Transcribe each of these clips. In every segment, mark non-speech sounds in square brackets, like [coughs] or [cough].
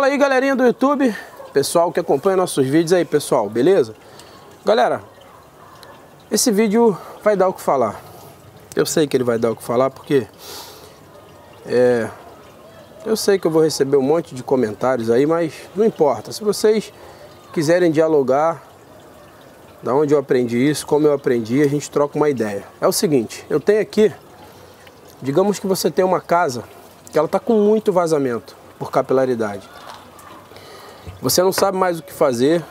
Fala aí galerinha do YouTube, pessoal que acompanha nossos vídeos aí pessoal, beleza? Galera, esse vídeo vai dar o que falar. Eu sei que ele vai dar o que falar porque é, eu sei que eu vou receber um monte de comentários aí, mas não importa. Se vocês quiserem dialogar, da onde eu aprendi isso, como eu aprendi, a gente troca uma ideia. É o seguinte, eu tenho aqui, digamos que você tem uma casa que ela está com muito vazamento por capilaridade. Você não sabe mais o que fazer,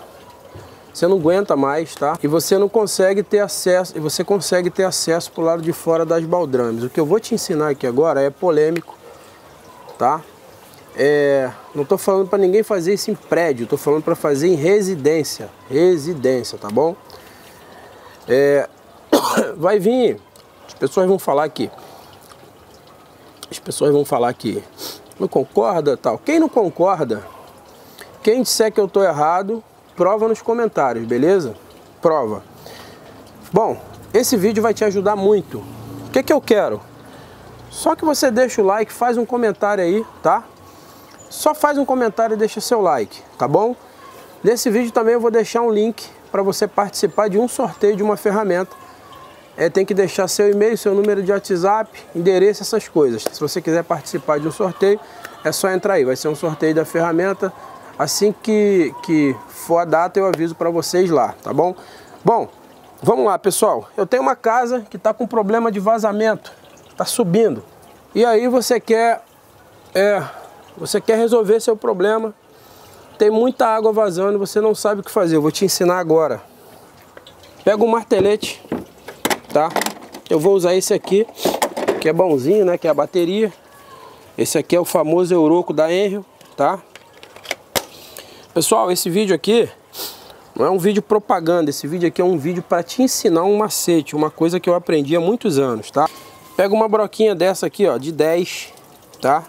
você não aguenta mais, tá? E você não consegue ter acesso, e você consegue ter acesso para o lado de fora das baldrames. O que eu vou te ensinar aqui agora é polêmico, tá? É, não estou falando para ninguém fazer isso em prédio, estou falando para fazer em residência, residência, tá bom? É, [coughs] vai vir, as pessoas vão falar aqui, as pessoas vão falar que não concorda, tal. Quem não concorda, quem disser que eu estou errado, prova nos comentários, beleza? Prova. Bom, esse vídeo vai te ajudar muito. O que, que eu quero? Só que você deixa o like, faz um comentário aí, tá? Só faz um comentário e deixa seu like, tá bom? Nesse vídeo também eu vou deixar um link para você participar de um sorteio de uma ferramenta. É, tem que deixar seu e-mail, seu número de WhatsApp, endereço, essas coisas. Se você quiser participar de um sorteio, é só entrar aí. Vai ser um sorteio da ferramenta. Assim que, que for a data eu aviso para vocês lá, tá bom? Bom, vamos lá pessoal. Eu tenho uma casa que está com problema de vazamento. Está subindo. E aí você quer... É, você quer resolver seu problema, tem muita água vazando, você não sabe o que fazer. Eu vou te ensinar agora. Pega um martelete, tá? Eu vou usar esse aqui, que é bonzinho, né? Que é a bateria. Esse aqui é o famoso Euroco da Enrio, tá? Pessoal, esse vídeo aqui não é um vídeo propaganda. Esse vídeo aqui é um vídeo para te ensinar um macete, uma coisa que eu aprendi há muitos anos, tá? Pega uma broquinha dessa aqui, ó, de 10, tá?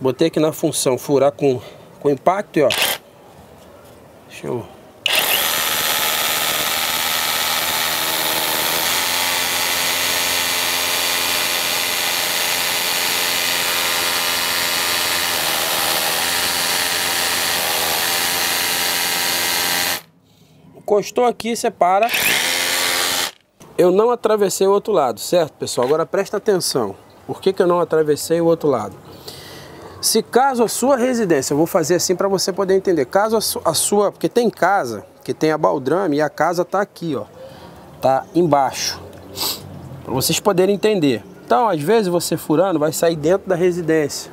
Botei aqui na função furar com, com impacto ó. Deixa eu... Encostou aqui, separa. Eu não atravessei o outro lado, certo, pessoal? Agora presta atenção. Por que, que eu não atravessei o outro lado? Se caso a sua residência, eu vou fazer assim para você poder entender, caso a sua, porque tem casa que tem a baldrame e a casa tá aqui, ó, tá embaixo, para vocês poderem entender. Então, às vezes você furando vai sair dentro da residência.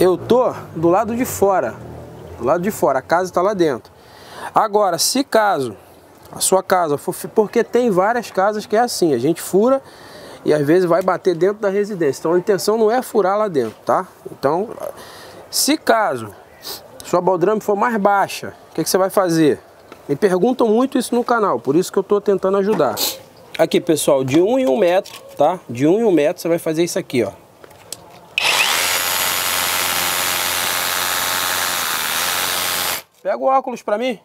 Eu tô do lado de fora, do lado de fora, a casa está lá dentro. Agora, se caso a sua casa porque tem várias casas que é assim, a gente fura e às vezes vai bater dentro da residência. Então a intenção não é furar lá dentro, tá? Então, se caso sua baldrame for mais baixa, o que, que, você vai fazer? Me perguntam muito isso no canal, por isso que eu estou tentando ajudar. Aqui, pessoal, de um em um metro, tá? De um em um metro você vai fazer isso aqui, ó. Pega o óculos para mim.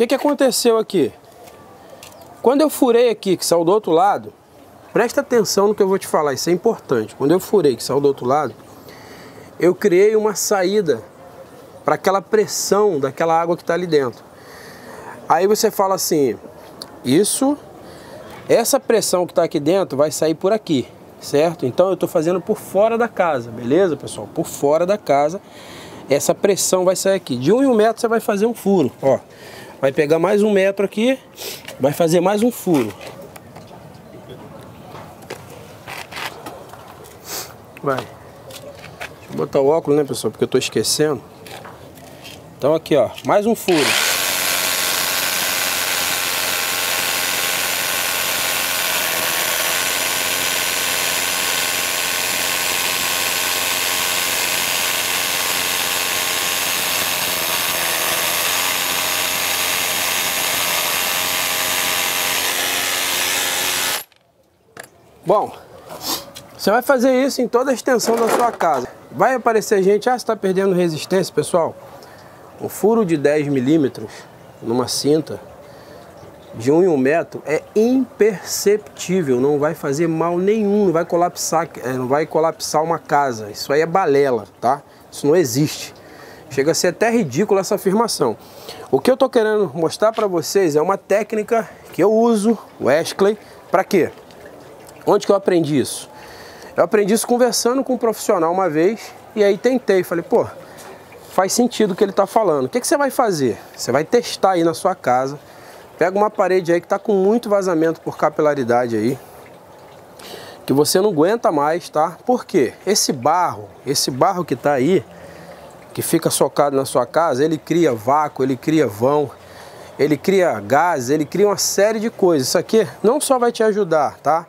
Que, que aconteceu aqui? Quando eu furei aqui, que saiu do outro lado, presta atenção no que eu vou te falar, isso é importante. Quando eu furei, que saiu do outro lado, eu criei uma saída para aquela pressão daquela água que está ali dentro. Aí você fala assim, isso, essa pressão que está aqui dentro vai sair por aqui, certo? Então eu estou fazendo por fora da casa, beleza, pessoal? Por fora da casa, essa pressão vai sair aqui. De um em um metro você vai fazer um furo, ó. Vai pegar mais um metro aqui, vai fazer mais um furo. Vai. Deixa eu botar o óculos, né, pessoal, porque eu tô esquecendo. Então aqui, ó, mais um furo. Bom, você vai fazer isso em toda a extensão da sua casa. Vai aparecer gente, ah, está perdendo resistência, pessoal. Um furo de 10 milímetros numa cinta de 1 em 1 metro é imperceptível, não vai fazer mal nenhum, não vai colapsar, é, não vai colapsar uma casa. Isso aí é balela, tá? Isso não existe. Chega a ser até ridículo essa afirmação. O que eu estou querendo mostrar para vocês é uma técnica que eu uso, Wesley, para quê? Onde que eu aprendi isso? Eu aprendi isso conversando com um profissional uma vez e aí tentei, falei, pô, faz sentido o que ele está falando. O que, que você vai fazer? Você vai testar aí na sua casa, pega uma parede aí que está com muito vazamento por capilaridade aí, que você não aguenta mais, tá? Por quê? Esse barro, esse barro que está aí, que fica socado na sua casa, ele cria vácuo, ele cria vão, ele cria gases, ele cria uma série de coisas. Isso aqui não só vai te ajudar, tá?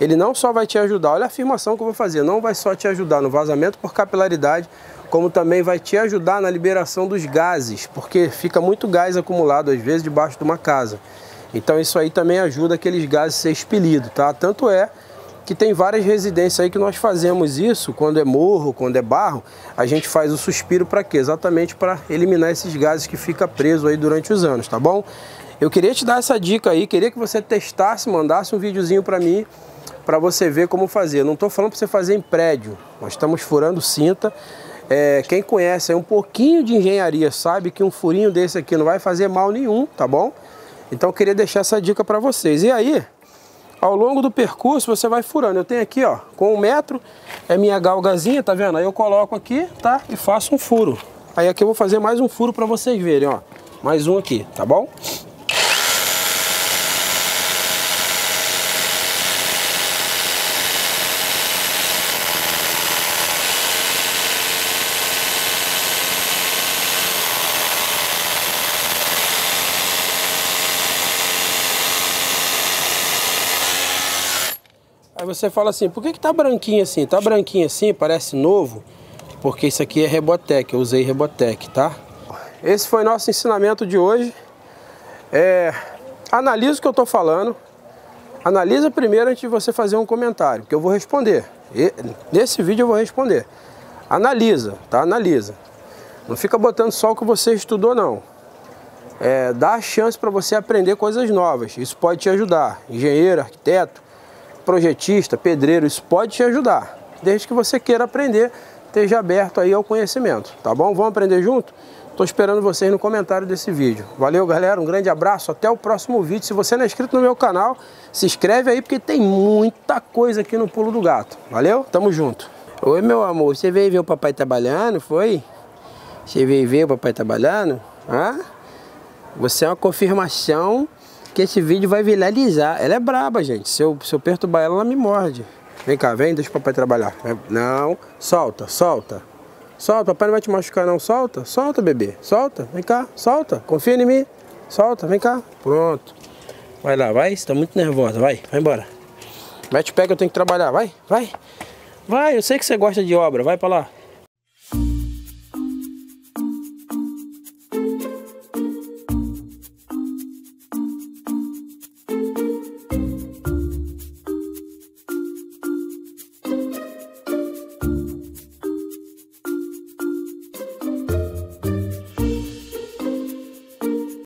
Ele não só vai te ajudar, olha a afirmação que eu vou fazer, não vai só te ajudar no vazamento por capilaridade, como também vai te ajudar na liberação dos gases, porque fica muito gás acumulado às vezes debaixo de uma casa. Então isso aí também ajuda aqueles gases a ser expelido, tá? Tanto é que tem várias residências aí que nós fazemos isso, quando é morro, quando é barro, a gente faz o suspiro para quê? Exatamente para eliminar esses gases que fica preso aí durante os anos, tá bom? Eu queria te dar essa dica aí, queria que você testasse, mandasse um videozinho para mim, para você ver como fazer. Não estou falando para você fazer em prédio, nós estamos furando cinta. É, quem conhece um pouquinho de engenharia sabe que um furinho desse aqui não vai fazer mal nenhum, tá bom? Então eu queria deixar essa dica para vocês. E aí, ao longo do percurso você vai furando. Eu tenho aqui, ó, com um metro, é minha galgazinha, tá vendo? Aí eu coloco aqui, tá? E faço um furo. Aí aqui eu vou fazer mais um furo para vocês verem, ó. Mais um aqui, tá bom? Aí você fala assim, por que que tá branquinho assim? Tá branquinho assim, parece novo, porque isso aqui é Rebotec, eu usei Rebotec, tá? Esse foi nosso ensinamento de hoje. É, analisa o que eu tô falando. Analisa primeiro antes de você fazer um comentário, que eu vou responder. E, nesse vídeo eu vou responder. Analisa, tá? Analisa. Não fica botando só o que você estudou, não. É, dá a chance para você aprender coisas novas. Isso pode te ajudar. Engenheiro, arquiteto, projetista, pedreiro, isso pode te ajudar. Desde que você queira aprender, esteja aberto aí ao conhecimento, tá bom? Vamos aprender junto? Estou esperando vocês no comentário desse vídeo. Valeu, galera. Um grande abraço. Até o próximo vídeo. Se você não é inscrito no meu canal, se inscreve aí, porque tem muita coisa aqui no Pulo do Gato. Valeu? Tamo junto. Oi, meu amor. Você veio ver o papai trabalhando, foi? Você veio ver o papai trabalhando? Hã? Você é uma confirmação que esse vídeo vai viralizar. Ela é braba, gente. Se eu, se eu perturbar ela, ela me morde. Vem cá, vem, deixa o papai trabalhar. Não, solta, solta. Solta, papai não vai te machucar não, solta. Solta, bebê, solta. Vem cá, solta. Confia em mim. Solta, vem cá. Pronto. Vai lá, vai. Você tá muito nervosa, vai. Vai embora. Mete o pé que eu tenho que trabalhar, vai, vai. Vai, eu sei que você gosta de obra, vai pra lá.